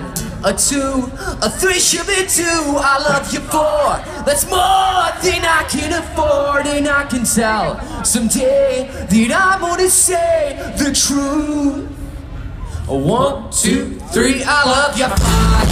one, a two, a three should be two. I love you four. That's more than I can afford, and I can tell someday that I'm gonna say the truth. A One, two, three, I love you five.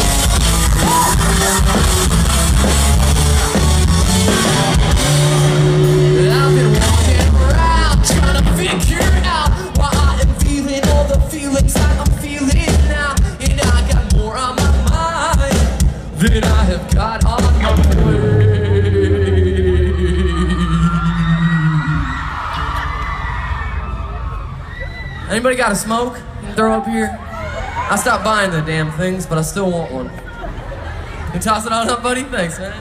Anybody got a smoke? Throw up here. I stopped buying the damn things, but I still want one. You toss it on up, buddy? Thanks, man.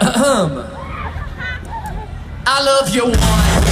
I love you one.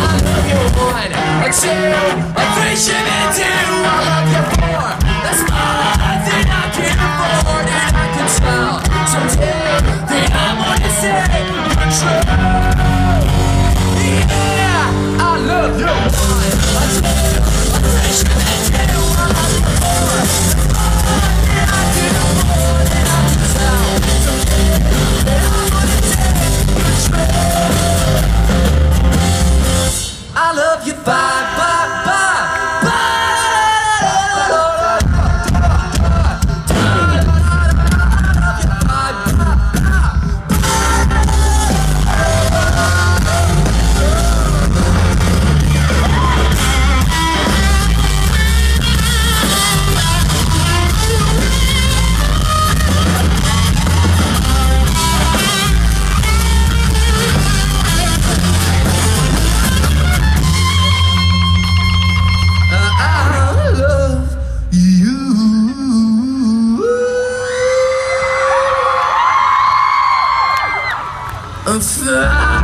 I love you one, a two, a three, and two. I love you four. That's my thing. I'm sorry.